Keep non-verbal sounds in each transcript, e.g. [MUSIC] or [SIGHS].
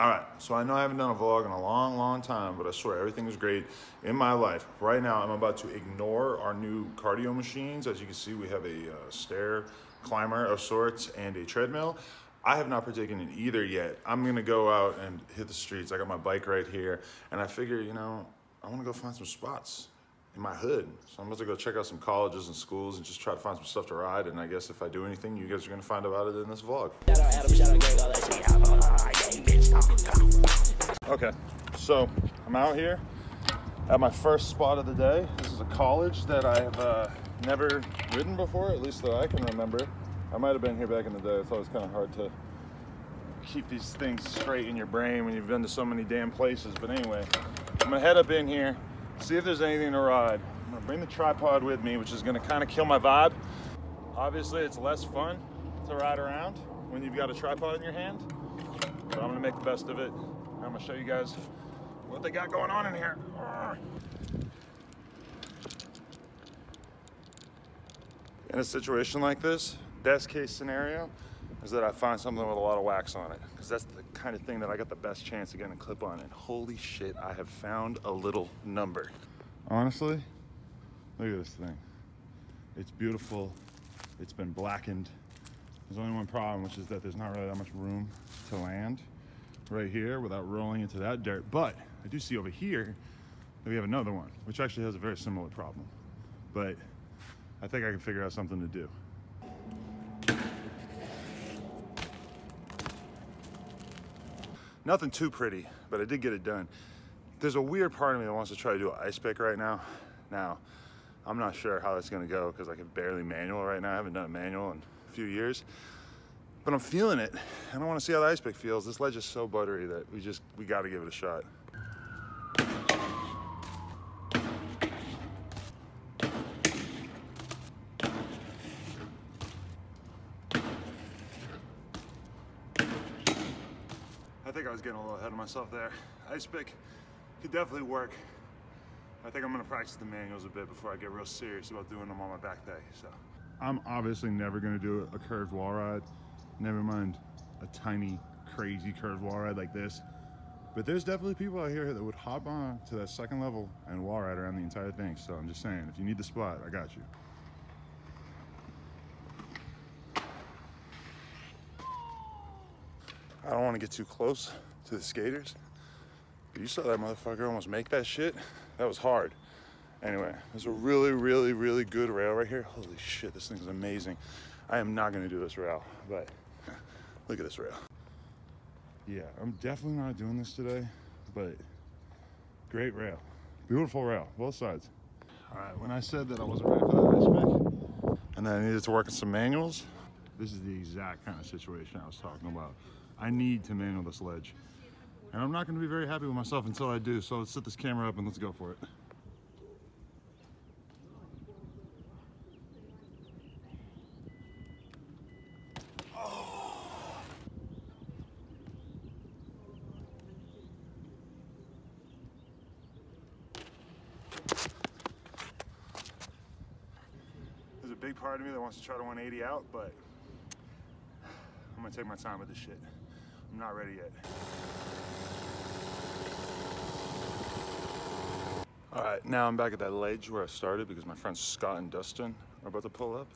All right, so I know I haven't done a vlog in a long, long time, but I swear everything is great in my life. Right now, I'm about to ignore our new cardio machines. As you can see, we have a uh, stair climber of sorts and a treadmill. I have not partaken in either yet. I'm gonna go out and hit the streets. I got my bike right here, and I figure, you know, I wanna go find some spots in my hood. So I'm about to go check out some colleges and schools and just try to find some stuff to ride. And I guess if I do anything, you guys are gonna find about it in this vlog. Okay, so I'm out here at my first spot of the day. This is a college that I have uh, never ridden before, at least that I can remember. I might have been here back in the day. It's always kind of hard to keep these things straight in your brain when you've been to so many damn places. But anyway, I'm gonna head up in here, see if there's anything to ride. I'm gonna bring the tripod with me, which is gonna kind of kill my vibe. Obviously, it's less fun to ride around when you've got a tripod in your hand. But I'm gonna make the best of it. I'm gonna show you guys what they got going on in here. In a situation like this, best case scenario is that I find something with a lot of wax on it because that's the kind of thing that I got the best chance of getting a clip on. And holy shit, I have found a little number. Honestly, look at this thing. It's beautiful. It's been blackened. There's only one problem, which is that there's not really that much room to land right here without rolling into that dirt. But I do see over here that we have another one, which actually has a very similar problem. But I think I can figure out something to do. Nothing too pretty, but I did get it done. There's a weird part of me that wants to try to do an ice pick right now. Now, I'm not sure how that's gonna go because I can barely manual right now. I haven't done a manual in a few years, but I'm feeling it. And I wanna see how the ice pick feels. This ledge is so buttery that we just, we gotta give it a shot. I think I was getting a little ahead of myself there. Ice pick could definitely work. I think I'm gonna practice the manuals a bit before I get real serious about doing them on my back day, so. I'm obviously never gonna do a curved wall ride, never mind a tiny, crazy curved wall ride like this. But there's definitely people out here that would hop on to that second level and wall ride around the entire thing. So I'm just saying, if you need the spot, I got you. I don't want to get too close to the skaters. You saw that motherfucker almost make that shit. That was hard. Anyway, there's a really, really, really good rail right here. Holy shit, this thing's amazing. I am not gonna do this rail, but [LAUGHS] look at this rail. Yeah, I'm definitely not doing this today, but great rail. Beautiful rail, both sides. All right, when I said that I wasn't ready for that ice pick, and that I needed to work on some manuals, this is the exact kind of situation I was talking about. I need to manual this ledge. And I'm not gonna be very happy with myself until I do, so let's set this camera up and let's go for it. There's a big part of me that wants to try to 180 out, but I'm gonna take my time with this shit. I'm not ready yet. All right, now I'm back at that ledge where I started because my friends Scott and Dustin are about to pull up.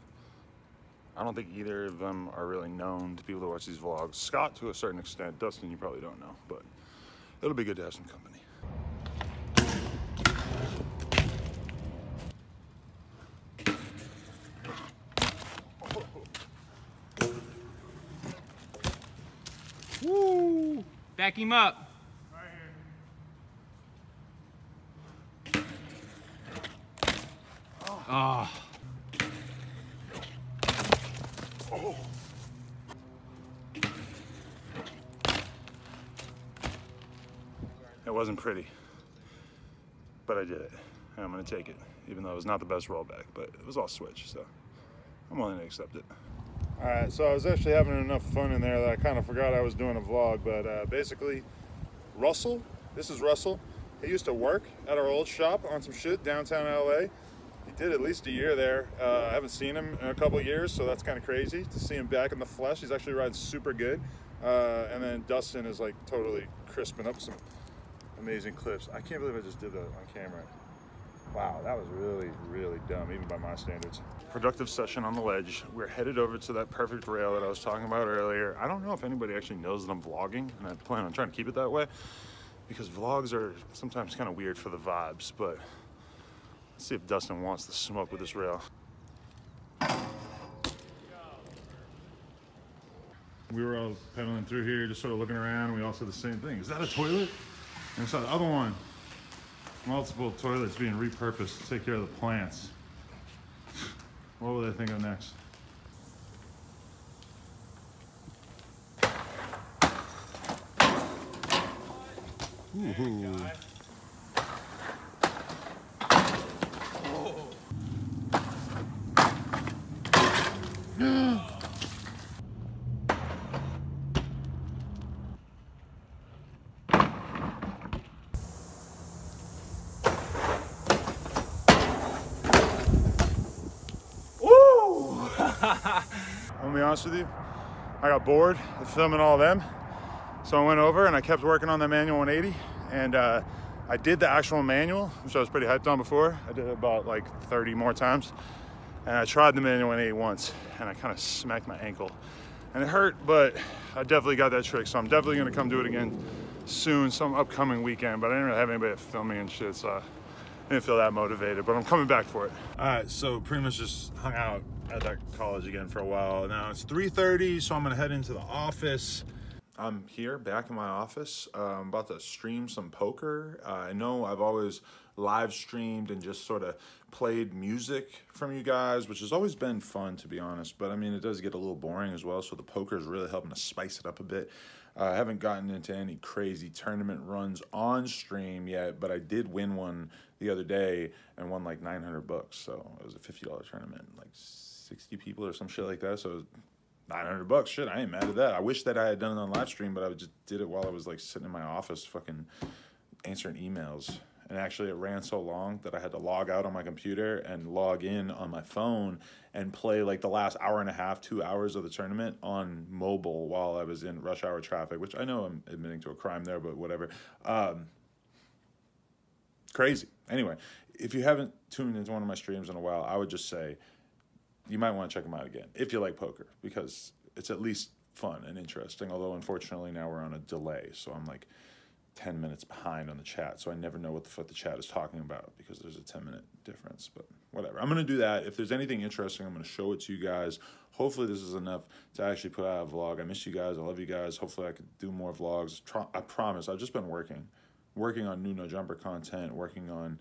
I don't think either of them are really known to people that watch these vlogs. Scott to a certain extent, Dustin you probably don't know, but it'll be good to have some company. Woo! Back him up. Right here. Oh, It wasn't pretty, but I did it. I'm gonna take it, even though it was not the best rollback, but it was all switch, so I'm willing to accept it. All right, so I was actually having enough fun in there that I kind of forgot I was doing a vlog, but uh, basically, Russell, this is Russell. He used to work at our old shop on some shit downtown LA. He did at least a year there. Uh, I haven't seen him in a couple years, so that's kind of crazy to see him back in the flesh. He's actually riding super good. Uh, and then Dustin is like totally crisping up some amazing clips. I can't believe I just did that on camera. Wow, that was really, really dumb, even by my standards. Productive session on the ledge. We're headed over to that perfect rail that I was talking about earlier. I don't know if anybody actually knows that I'm vlogging, and I plan on trying to keep it that way because vlogs are sometimes kind of weird for the vibes, but let's see if Dustin wants to smoke with this rail. We were all pedaling through here, just sort of looking around. We all said the same thing. Is that a toilet? And so the other one, multiple toilets being repurposed to take care of the plants. What will they think of next? Ooh. Woo! I'm gonna be honest with you. I got bored of filming all of them. So I went over and I kept working on the manual 180 and uh, I did the actual manual, which I was pretty hyped on before. I did it about like 30 more times. And I tried the manual 180 once and I kind of smacked my ankle. And it hurt, but I definitely got that trick. So I'm definitely gonna come do it again soon, some upcoming weekend. But I didn't really have anybody filming and shit, so I didn't feel that motivated, but I'm coming back for it. All right, so pretty much just hung out at that college again for a while. Now it's 3.30, so I'm gonna head into the office. I'm here back in my office. Uh, I'm about to stream some poker. Uh, I know I've always live streamed and just sort of played music from you guys, which has always been fun to be honest. But I mean, it does get a little boring as well. So the poker is really helping to spice it up a bit. Uh, I haven't gotten into any crazy tournament runs on stream yet, but I did win one the other day and won like 900 bucks. So it was a $50 tournament, like 60 people or some shit like that. So 900 bucks. Shit, I ain't mad at that. I wish that I had done it on live stream, but I just did it while I was like sitting in my office fucking answering emails. And actually, it ran so long that I had to log out on my computer and log in on my phone and play like the last hour and a half, two hours of the tournament on mobile while I was in rush hour traffic, which I know I'm admitting to a crime there, but whatever. Um, crazy. Anyway, if you haven't tuned into one of my streams in a while, I would just say you might want to check them out again if you like poker because it's at least fun and interesting. Although, unfortunately, now we're on a delay, so I'm like 10 minutes behind on the chat, so I never know what the fuck the chat is talking about because there's a 10 minute difference. But whatever. I'm gonna do that. If there's anything interesting, I'm gonna show it to you guys. Hopefully, this is enough to actually put out a vlog. I miss you guys. I love you guys. Hopefully, I could do more vlogs. I promise. I've just been working, working on new no jumper content, working on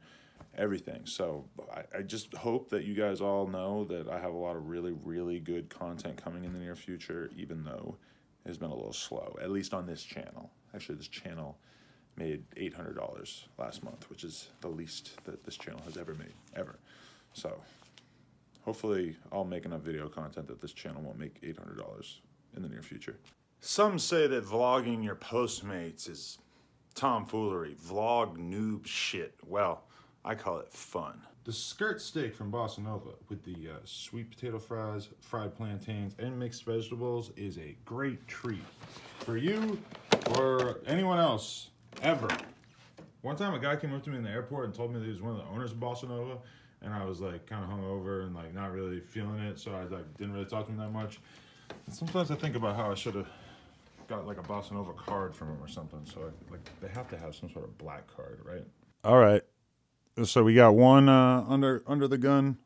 everything. So I, I just hope that you guys all know that I have a lot of really, really good content coming in the near future, even though it has been a little slow, at least on this channel. Actually, this channel made $800 last month, which is the least that this channel has ever made, ever. So hopefully I'll make enough video content that this channel won't make $800 in the near future. Some say that vlogging your Postmates is tomfoolery, vlog noob shit. Well, I call it fun. The skirt steak from Bossa Nova with the uh, sweet potato fries, fried plantains, and mixed vegetables is a great treat for you or anyone else ever. One time, a guy came up to me in the airport and told me that he was one of the owners of Bossa Nova, and I was like kind of hungover and like not really feeling it, so I like didn't really talk to him that much. And sometimes I think about how I should have got like a Bossa Nova card from him or something. So I, like they have to have some sort of black card, right? All right. So we got one uh, under under the gun,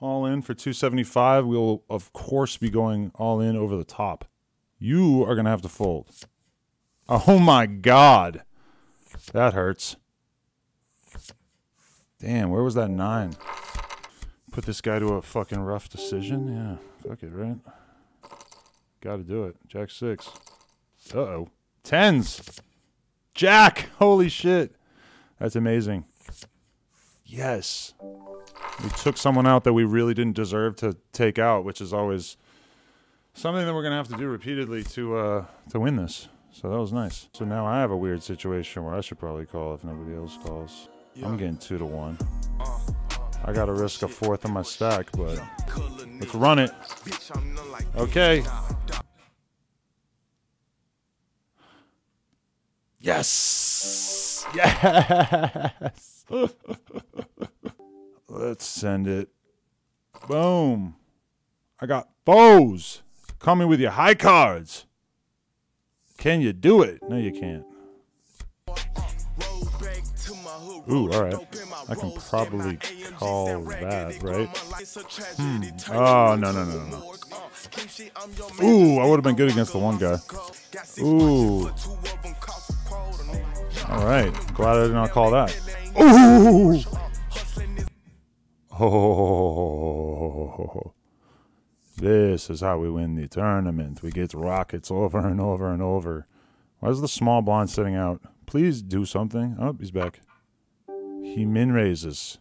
all in for two seventy five. We'll of course be going all in over the top. You are gonna have to fold. Oh my god, that hurts. Damn, where was that nine? Put this guy to a fucking rough decision. Yeah, fuck it, right? Got to do it. Jack six. Uh oh, tens. Jack, holy shit, that's amazing. Yes. We took someone out that we really didn't deserve to take out, which is always something that we're gonna have to do repeatedly to uh, to win this. So that was nice. So now I have a weird situation where I should probably call if nobody else calls. I'm getting two to one. I gotta risk a fourth of my stack, but let's run it. Okay. Yes. Yes. [LAUGHS] Let's send it. Boom. I got foes. Coming with your high cards. Can you do it? No, you can't. Ooh, all right. I can probably call that, right? Hmm. Oh, no, no, no, no. No. Ooh, I would have been good against the one guy. Ooh. All right. Glad I did not call that. Ooh. [LAUGHS] Oh. This is how we win the tournament. We get rockets over and over and over. Why is the small blonde sitting out? Please do something. Oh, he's back. He min raises.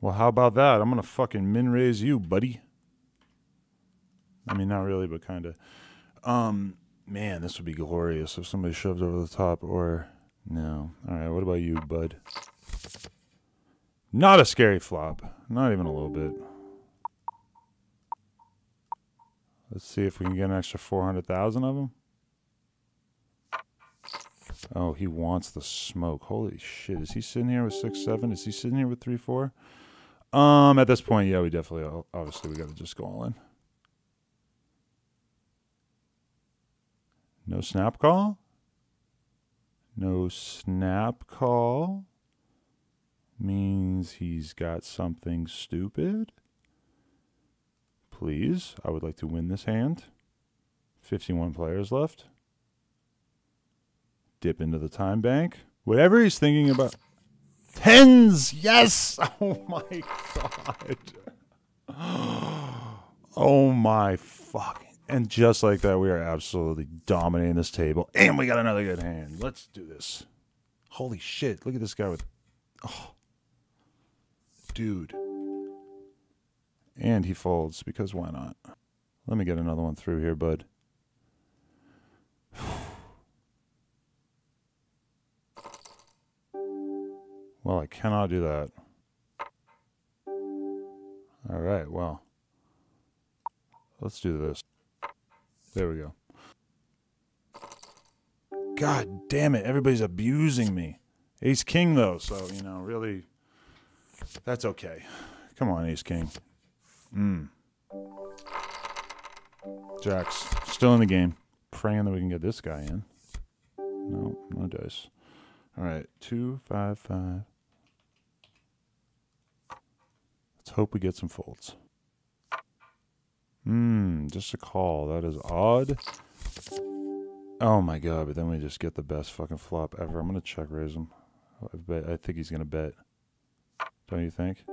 Well, how about that? I'm gonna fucking min raise you, buddy. I mean, not really, but kind of. Um, man, this would be glorious if somebody shoved over the top. Or no. All right. What about you, bud? Not a scary flop. Not even a little bit. Let's see if we can get an extra 400,000 of them. Oh, he wants the smoke. Holy shit. Is he sitting here with 6-7? Is he sitting here with 3-4? Um, at this point, yeah, we definitely, obviously, we got to just go all in. No snap call? No snap call means he's got something stupid. Please, I would like to win this hand. 51 players left. Dip into the time bank. Whatever he's thinking about. Tens! Yes! [LAUGHS] Oh my god. [GASPS] Oh my fuck. And just like that, we are absolutely dominating this table. And we got another good hand. Let's do this. Holy shit. Look at this guy with. Oh. Dude. And he folds because why not? Let me get another one through here, bud. [SIGHS] Well, I cannot do that. All right, well. Let's do this. There we go. God damn it, everybody's abusing me. Ace King, though, so, you know, really, that's okay. Come on, Ace King. Mm. Jack's still in the game. Praying that we can get this guy in. No, no dice. All right, two, five, five. Let's hope we get some folds. Hmm, just a call. That is odd. Oh my god, but then we just get the best fucking flop ever. I'm going to check raise him. I, bet, I think he's going to bet. Don't you think?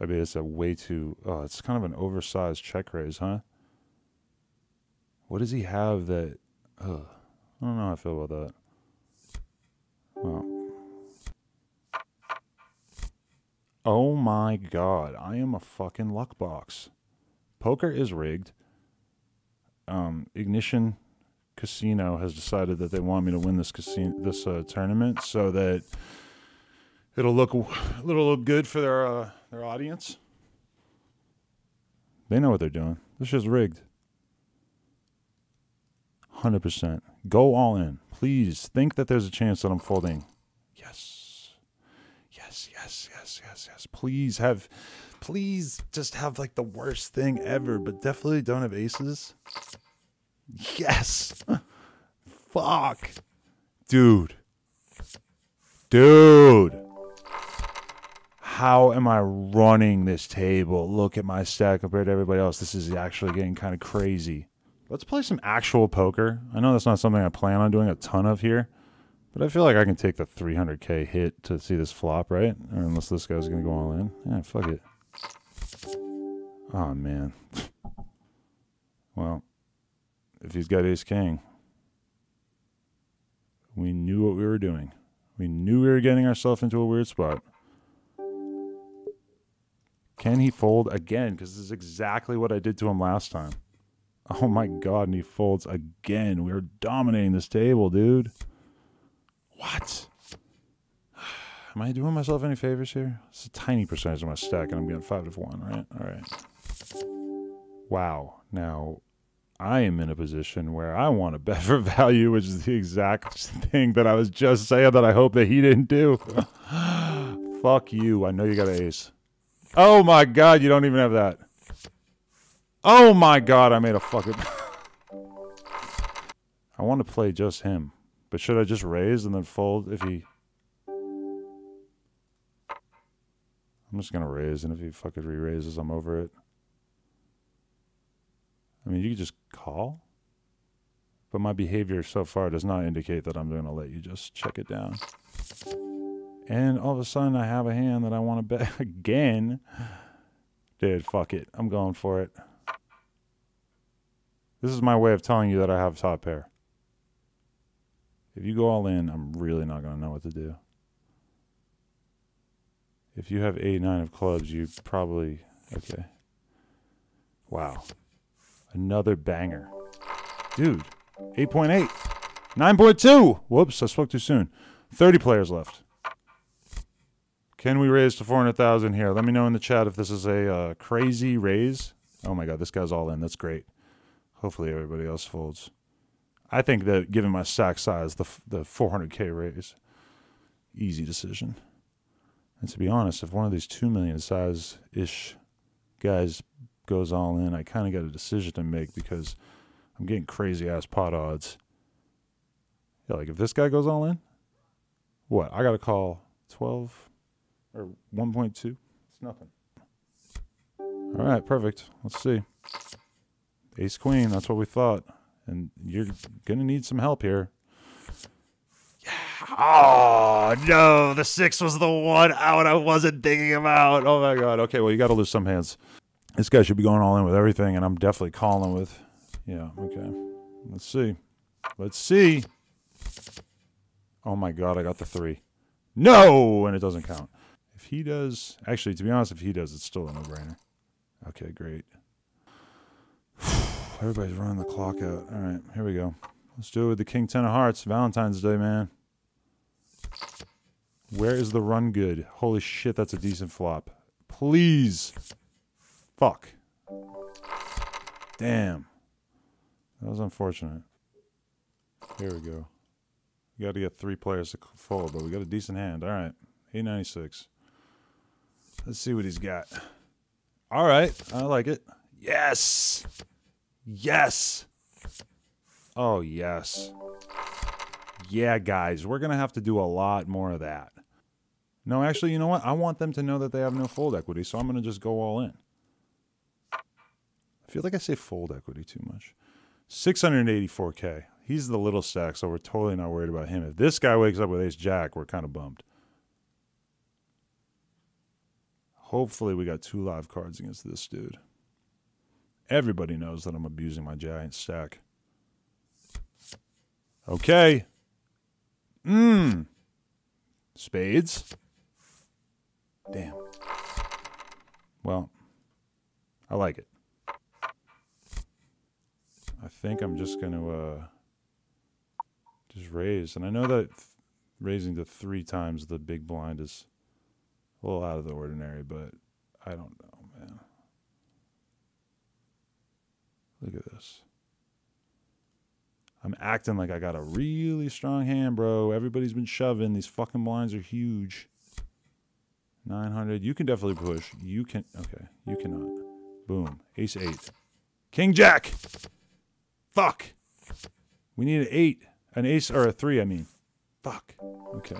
I mean, it's a way too. Oh, it's kind of an oversized check raise, huh? What does he have that? Uh, I don't know how I feel about that. Well. Oh my god, I am a fucking luck box. Poker is rigged. Um, Ignition Casino has decided that they want me to win this casino this uh, tournament so that it'll look little look good for their uh, their audience. They know what they're doing. This is rigged. 100%. Go all in. Please think that there's a chance that I'm folding. Yes. Yes, yes, yes, yes, yes. Please have, please just have like the worst thing ever, but definitely don't have aces. Yes. [LAUGHS] Fuck. Dude. Dude how am I running this table? Look at my stack compared to everybody else. This is actually getting kind of crazy. Let's play some actual poker. I know that's not something I plan on doing a ton of here, but I feel like I can take the 300k hit to see this flop, right? Or unless this guy's going to go all in. Yeah, fuck it. Oh, man. [LAUGHS] well, if he's got ace king, we knew what we were doing. We knew we were getting ourselves into a weird spot. Can he fold again? Because this is exactly what I did to him last time. Oh my god, and he folds again. We are dominating this table, dude. What? [SIGHS] Am I doing myself any favors here? It's a tiny percentage of my stack, and I'm getting 5 to 1, right? All right. Wow. Now, I am in a position where I want to bet for value, which is the exact thing that I was just saying that I hope that he didn't do. [GASPS] Fuck you. I know you got an ace. [LAUGHS] Oh my god, you don't even have that. Oh my god, I made a fucking. [LAUGHS] I want to play just him. But should I just raise and then fold if he. I'm just gonna raise, and if he fucking re raises, I'm over it. I mean, you could just call. But my behavior so far does not indicate that I'm going to let you just check it down. And all of a sudden, I have a hand that I want to bet [LAUGHS] again. Dude, fuck it. I'm going for it. This is my way of telling you that I have top pair. If you go all in, I'm really not going to know what to do. If you have 8, 9 of clubs, you probably... Okay. Wow. Another banger. Dude, 8.8. 9.2. Whoops, I spoke too soon. 30 players left. Can we raise to 400,000 here? Let me know in the chat if this is a uh, crazy raise. Oh my god, this guy's all in. That's great. Hopefully everybody else folds. I think that given my stack size, the the 400k raise, easy decision. And to be honest, if one of these 2 million size ish guys goes all in, I kind of got a decision to make because I'm getting crazy ass pot odds. Yeah, like if this guy goes all in, what? I got to call 12 or 1.2. It's nothing. All right, perfect. Let's see. Ace Queen, that's what we thought. And you're going to need some help here. Oh, no. The six was the one out I wasn't thinking about. Oh, my God. Okay, well, you got to lose some hands. This guy should be going all in with everything, and I'm definitely calling with. Yeah, okay. Let's see. Let's see. Oh my god, I got the three. No! And it doesn't count. If he does. Actually, to be honest, if he does, it's still a no brainer. Okay, great. [SIGHS] Everybody's running the clock out. All right, here we go. Let's do it with the King 10 of Hearts. Valentine's Day, man. Where is the run good? Holy shit, that's a decent flop. Please. Fuck. Damn. That was unfortunate. Here we go. We got to get three players to fold, but we got a decent hand. All right. 896. Let's see what he's got. All right. I like it. Yes. Yes. Oh, yes. Yeah, guys. We're going to have to do a lot more of that. No, actually, you know what? I want them to know that they have no fold equity, so I'm going to just go all in. I feel like I say fold equity too much. 684k. He's the little stack, so we're totally not worried about him. If this guy wakes up with ace jack, we're kind of bummed. Hopefully, we got two live cards against this dude. Everybody knows that I'm abusing my giant stack. Okay. Mmm. Spades. Damn. Well, I like it. I think I'm just going to uh, just raise. And I know that raising to three times the big blind is a little out of the ordinary, but I don't know, man. Look at this. I'm acting like I got a really strong hand, bro. Everybody's been shoving. These fucking blinds are huge. 900. You can definitely push. You can. Okay. You cannot. Boom. Ace 8. King Jack. Fuck. We need an eight. An ace or a three, I mean. Fuck. Okay.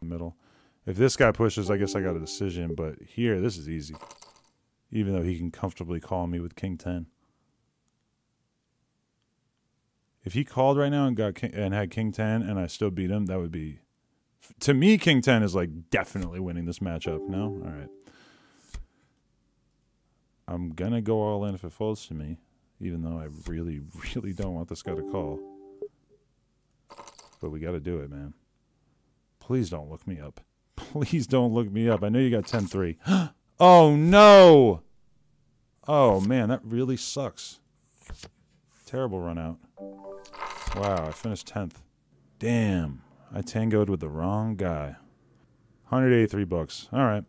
Middle. If this guy pushes, I guess I got a decision, but here, this is easy. Even though he can comfortably call me with king 10. If he called right now and got king, and had king 10 and I still beat him, that would be to me king 10 is like definitely winning this matchup. No? All right. I'm going to go all in if it falls to me even though I really, really don't want this guy to call. But we got to do it, man. Please don't look me up. Please don't look me up. I know you got 10 3. [GASPS] oh, no. Oh, man, that really sucks. Terrible run out. Wow, I finished 10th. Damn, I tangoed with the wrong guy. 183 bucks. All right.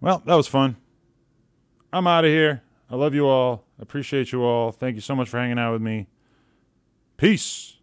Well, that was fun. I'm out of here. I love you all. Appreciate you all. Thank you so much for hanging out with me. Peace.